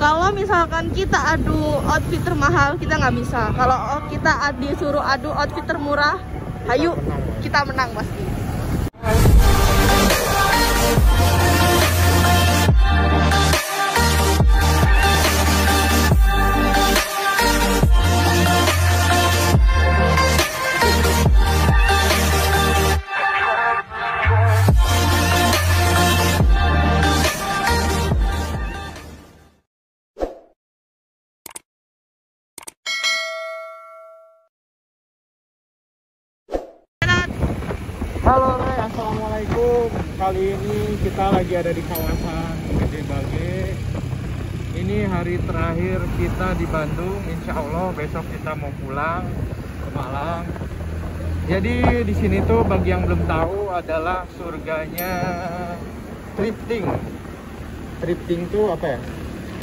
Kalau misalkan kita adu outfit termahal, kita nggak bisa. Kalau kita disuruh adu outfit termurah, ayo kita menang pasti. Kali ini kita lagi ada di kawasan Gede Bage. Ini hari terakhir kita di Bandung. Insya Allah besok kita mau pulang ke Malang. Jadi di sini tuh bagi yang belum tahu adalah surganya thrifting. Thrifting tuh apa ya?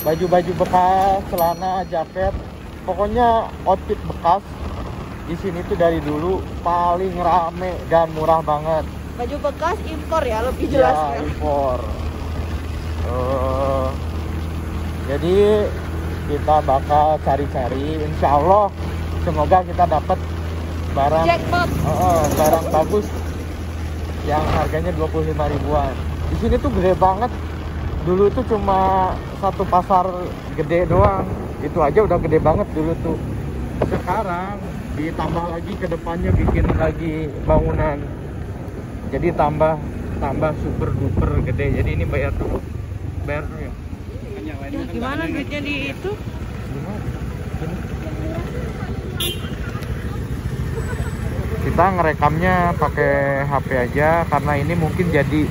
Baju-baju bekas, celana, jaket. Pokoknya outfit bekas. Di sini tuh dari dulu paling rame dan murah banget. Baju bekas impor ya, lebih Ya, jelasnya. impor. Eh, jadi kita bakal cari-cari, insya Allah semoga kita dapat barang Jackpot. Oh, barang bagus yang harganya 25 ribuan. Di sini tuh gede banget. Dulu tuh cuma satu pasar gede doang. Itu aja udah gede banget dulu tuh. Sekarang ditambah lagi ke depannya bikin lagi bangunan. Jadi tambah tambah super duper gede. Jadi ini bayar dulu. Bayar dulu ya. Ya, gimana duitnya di itu? Kita ngerekamnya pakai HP aja karena ini mungkin jadi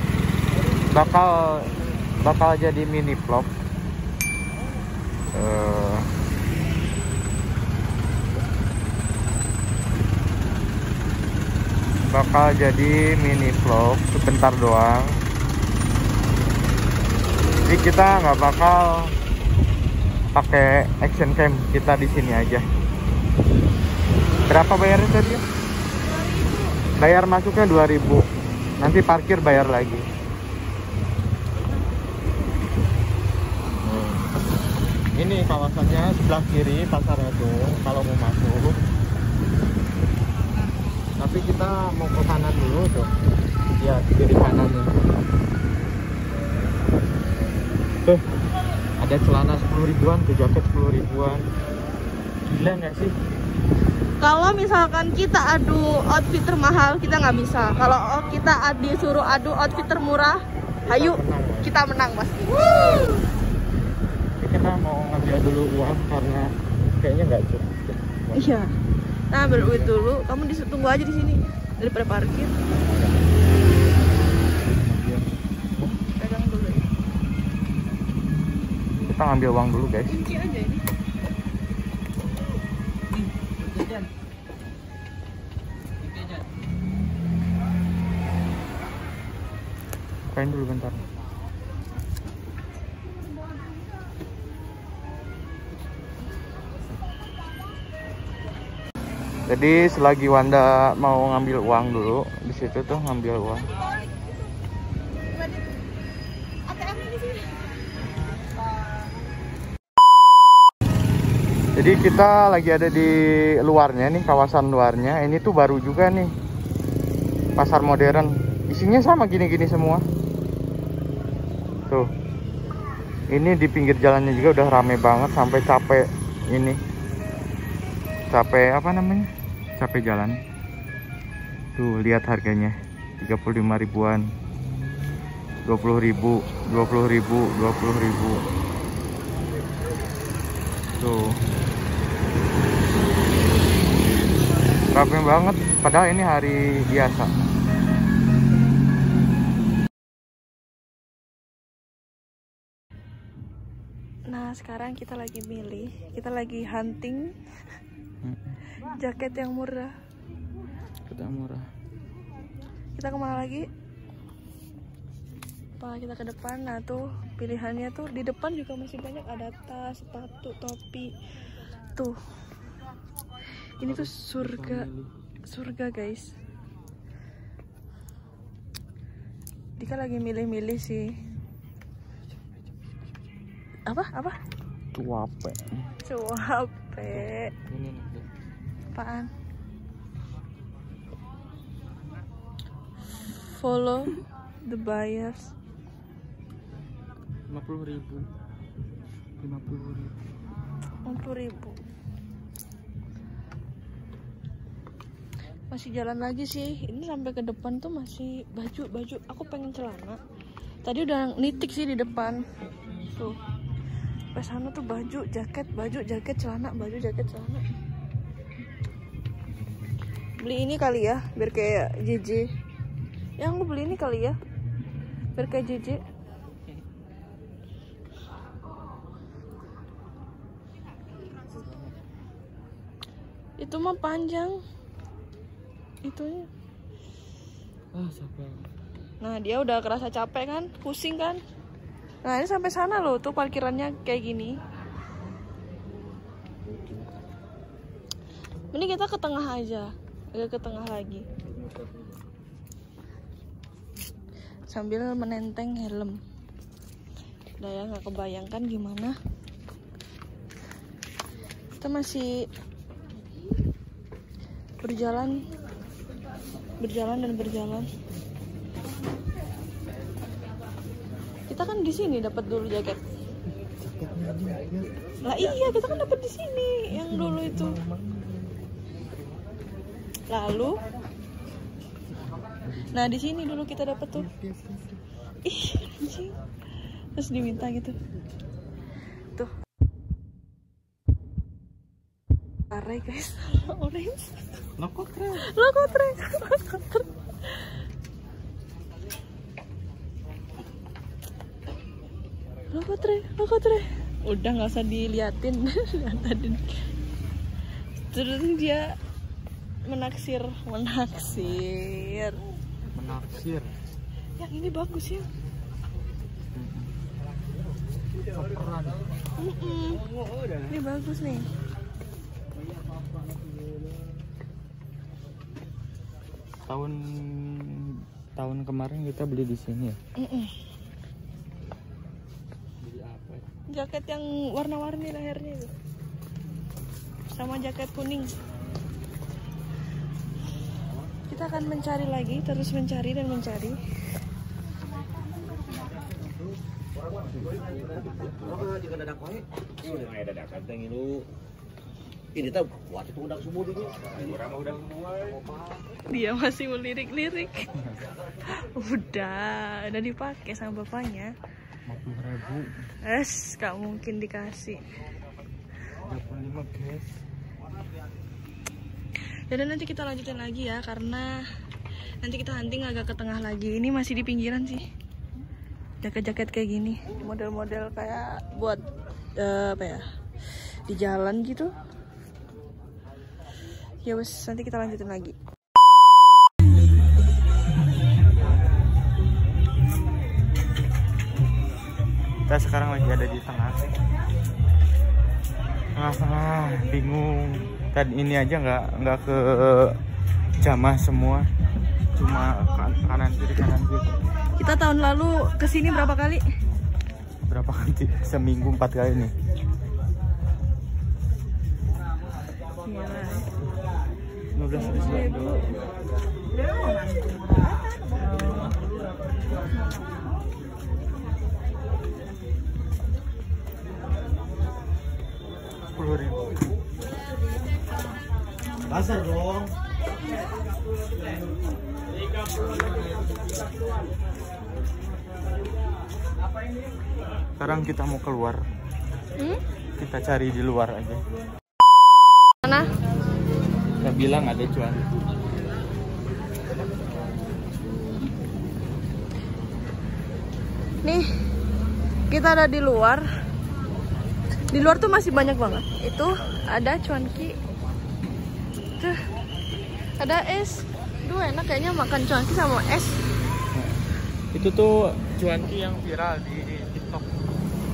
bakal bakal jadi mini vlog. Eh, bakal jadi mini vlog sebentar doang. Jadi kita nggak bakal pakai action cam kita di sini aja. Berapa bayarnya tadi? ya? Bayar masuknya 2000. Nanti parkir bayar lagi. Ini kawasannya sebelah kiri pasar itu kalau mau masuk. Tapi kita mau ke kanan dulu tuh. Ya, kiri kanannya. Tuh, ada celana 10 ribuan tuh jaket 10 ribuan gila nggak sih Kalau misalkan kita adu outfit termahal, kita nggak bisa. Kalau kita disuruh adu outfit termurah, ayo menang ya. kita menang pasti. Kita mau ngambil dulu uang karena kayaknya nggak cukup Iya. Nah, ambil duit dulu. Kamu di situ tunggu aja di sini daripada parkir. Pegang dulu ya. kita ngambil uang dulu guys Kunci aja ini. Jadi selagi Wanda mau ngambil uang dulu di situ tuh ngambil uang Jadi kita lagi ada di luarnya nih, kawasan luarnya. Ini tuh baru juga nih. Pasar modern. Isinya sama gini-gini semua. Tuh. Ini di pinggir jalannya juga udah rame banget sampai capek ini. Capek apa namanya? Capek jalan. Tuh, lihat harganya. 35 ribuan. 20 ribu, 20 ribu, 20 ribu. Tuh. Rame banget, padahal ini hari biasa. Nah, sekarang kita lagi milih. Kita lagi hunting jaket yang murah. Kita murah. Kita ke mana lagi? Apa kita ke depan? Nah tuh pilihannya tuh di depan juga masih banyak ada tas, sepatu, topi. Tuh. Ini tuh surga, surga guys. Dika lagi milih-milih sih. Apa? Apa? Cuape. Cuape. Ini nih. Apaan? Follow the buyers. lima puluh ribu. Lima puluh ribu. 60 ribu masih jalan lagi sih ini sampai ke depan tuh masih baju baju aku pengen celana tadi udah nitik sih di depan tuh sampai sana tuh baju jaket baju jaket celana baju jaket celana. Beli ini kali ya biar kayak JJ yang aku beli ini kali ya biar kayak JJ itu mah panjang. Itunya. Ah, siapa? nah dia udah kerasa capek kan? Pusing kan nah ini sampai sana loh tuh parkirannya kayak gini. Ini kita ke tengah aja agak ke tengah lagi. Sambil menenteng helm. Udah ya nggak kebayangkan gimana. Kita masih berjalan berjalan dan berjalan kita kan di sini dapat dulu jaket. Lah iya kita kan dapat di sini yang dulu itu. Lalu? Nah di sini dulu kita dapat tuh. Ih anjing. Terus diminta gitu. Tuh. Arai guys, orange. Loko. Lokotre. Lokotre, lokotre. Udah nggak usah diliatin tadi. Terus dia menaksir, menaksir. Menaksir. Yang ini bagus ya. Keren. Mm-mm. Ini bagus nih. Tahun tahun kemarin kita beli di sini ya. Mm-mm. Beli apa? ya? Jaket yang warna-warni lehernya itu. Sama jaket kuning. Kita akan mencari lagi, terus mencari dan mencari. Ini teh buat itu udah Dia masih melirik-lirik. udah, udah dipakai sama bapaknya. 50 ribu. Es, gak mungkin dikasih. 25 guys. Ya dan nanti kita lanjutin lagi ya karena nanti kita hunting agak ke tengah lagi. Ini masih di pinggiran sih. Jaket-jaket kayak gini, model-model kayak buat eh, apa ya? Di jalan gitu. Ya wes, nanti kita lanjutin lagi. Kita sekarang lagi ada di tengah. Tengah-tengah, bingung. Tadi ini aja nggak nggak ke jamah semua. Cuma kan- kanan kiri kanan kiri. Kita tahun lalu ke sini berapa kali? Berapa kali? Seminggu empat kali nih. Gimana? 15 ribu. Pasar dong. Sekarang kita mau keluar. Hmm? Kita cari di luar aja. Mana? Kita bilang ada cuan. Nih, kita ada di luar. Di luar tuh masih banyak banget. Itu ada cuanki. Tuh, ada es. Duh enak kayaknya makan cuanki sama es. Itu tuh cuanki yang viral di TikTok.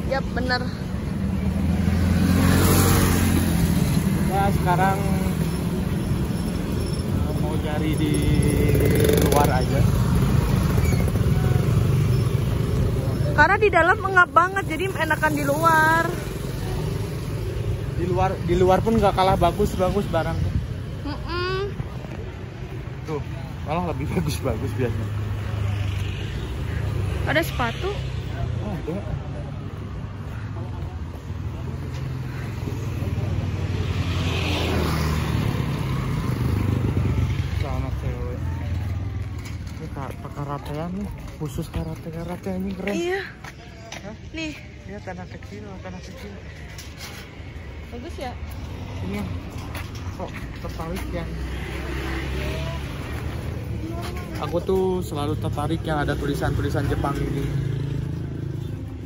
Yap, bener. Kita sekarang eh, mau nyari di luar aja. Karena di dalam mengap banget, jadi enakan di luar. Di luar di luar pun nggak kalah bagus bagus barangnya. Tuh, malah lebih bagus bagus biasanya. Ada sepatu. Oh, ada. Celana cewek. Ini ka- karatean nih, khusus karate karate ini keren. Iya. Hah? Nih, Lihat tanah kecil, tanah kecil. bagus ya. Ini kok tertarik yang Aku tuh selalu tertarik yang ada tulisan-tulisan Jepang ini.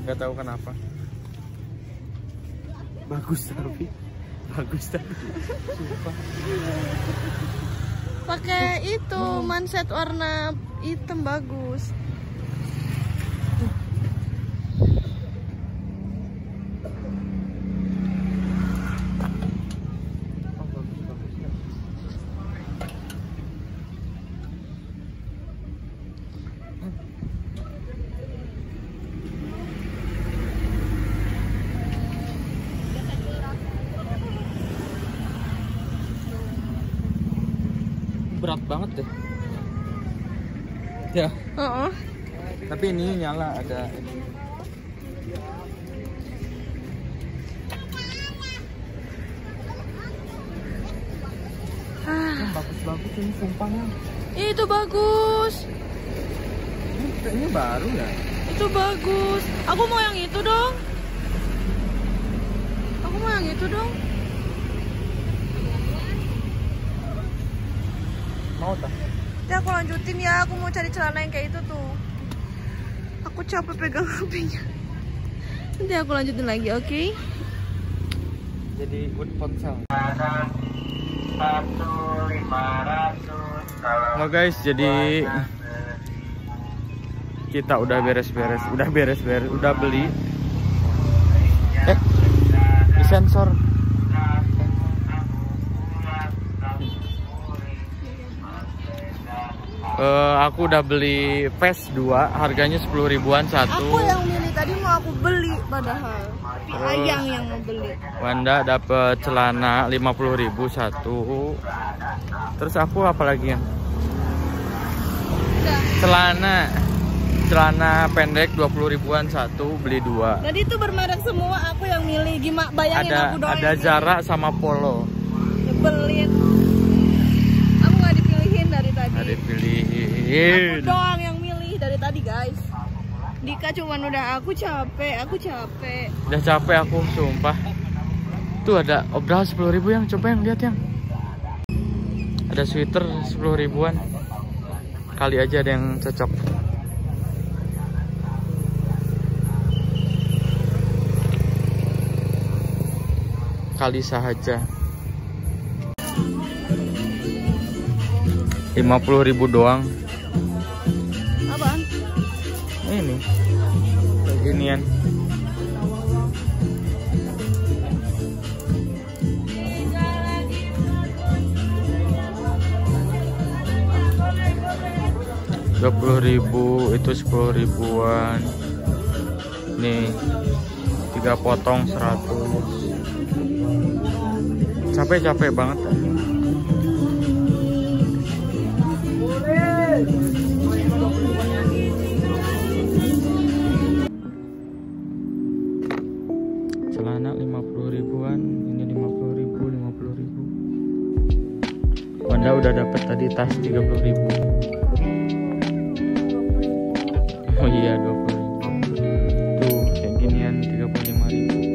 Gak tahu kenapa. Bagus tapi, bagus tapi. Sumpah. Pakai itu manset warna hitam bagus. Oh, bagus, bagus, kan. Berat banget deh. Ya, Heeh. tapi ini nyala ada ini. Ah, bagus-bagus ini sumpahnya. itu bagus. Ini kayaknya baru ya. Itu bagus. Aku mau yang itu dong. Aku mau yang itu dong. Mau tak? Nanti aku lanjutin ya. Aku mau cari celana yang kayak itu tuh. Aku capek pegang HP-nya. Nanti aku lanjutin lagi, oke? Jadi wood ponsel. Halo guys, jadi kita udah beres-beres, udah beres-beres, udah beli. Eh, di Eh, aku udah beli Vest 2, harganya 10 ribuan satu. Aku yang milih tadi mau aku beli padahal. Terus? Ayang yang mau beli. Wanda dapat celana 50.000 satu. Terus aku apa lagi yang? Udah. Celana. Celana pendek 20 ribuan satu, beli dua. Jadi itu bermerek semua aku yang milih. Gimana bayangin Ada aku doang ada. Zara sama Polo. Nyebelin. Aku nggak dipilihin dari Aku pilihin. doang yang milih dari tadi guys. Dika cuman udah aku capek, aku capek. Udah capek aku, sumpah. Tuh ada obral 10 ribu yang coba yang lihat yang. Ada sweater 10 ribuan. Kali aja ada yang cocok. Kali saja. 50 ribu doang. Apaan? Ini. Beginian. dua puluh ribu itu sepuluh ribuan nih tiga potong seratus capek capek banget dapat tadi tas 30 ribu. Oh iya 20 ribu. Tuh kayak ginian 35 ribu.